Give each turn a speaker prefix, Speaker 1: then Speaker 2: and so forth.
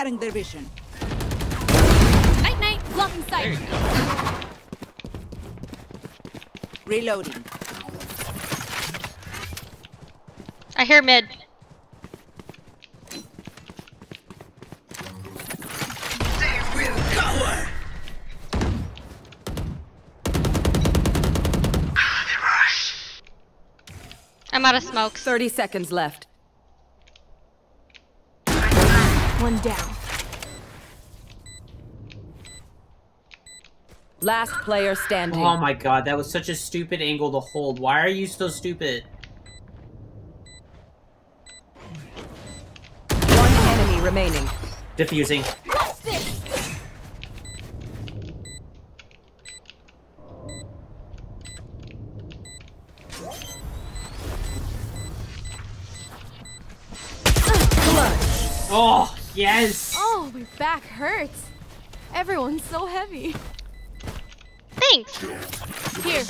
Speaker 1: Cutting their vision.
Speaker 2: Night night, blocking sight.
Speaker 1: Reloading.
Speaker 3: I hear mid. I'm out of smoke.
Speaker 1: 30 seconds left.
Speaker 2: One down.
Speaker 1: Last player standing.
Speaker 4: Oh my god, that was such a stupid angle to hold. Why are you so stupid?
Speaker 1: One enemy remaining.
Speaker 4: Defusing. Oh, yes!
Speaker 2: Oh, my back hurts. Everyone's so heavy.
Speaker 3: Thanks.
Speaker 2: Here.